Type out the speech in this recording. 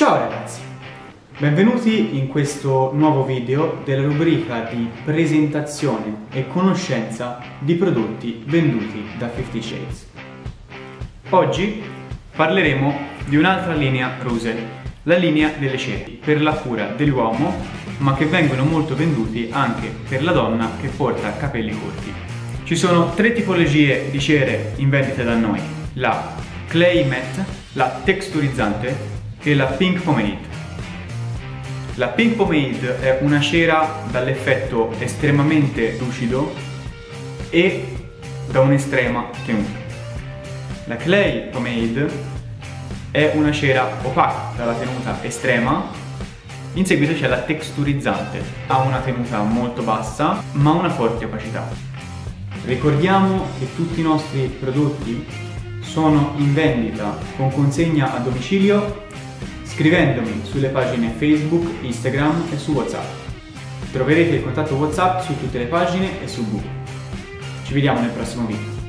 Ciao ragazzi, benvenuti in questo nuovo video della rubrica di presentazione e conoscenza di prodotti venduti da 50 Shades. Oggi parleremo di un'altra linea Rusel, la linea delle cere per la cura dell'uomo ma che vengono molto venduti anche per la donna che porta capelli corti. Ci sono tre tipologie di cere in vendita da noi, la Clay Matte, la texturizzante e la Pink Pomade. La Pink Pomade è una cera dall'effetto estremamente lucido e da un'estrema tenuta. La Clay Pomade è una cera opaca dalla tenuta estrema in seguito c'è la texturizzante, ha una tenuta molto bassa ma una forte opacità. Ricordiamo che tutti i nostri prodotti sono in vendita con consegna a domicilio scrivendomi sulle pagine Facebook, Instagram e su WhatsApp. Troverete il contatto WhatsApp su tutte le pagine e su Google. Ci vediamo nel prossimo video.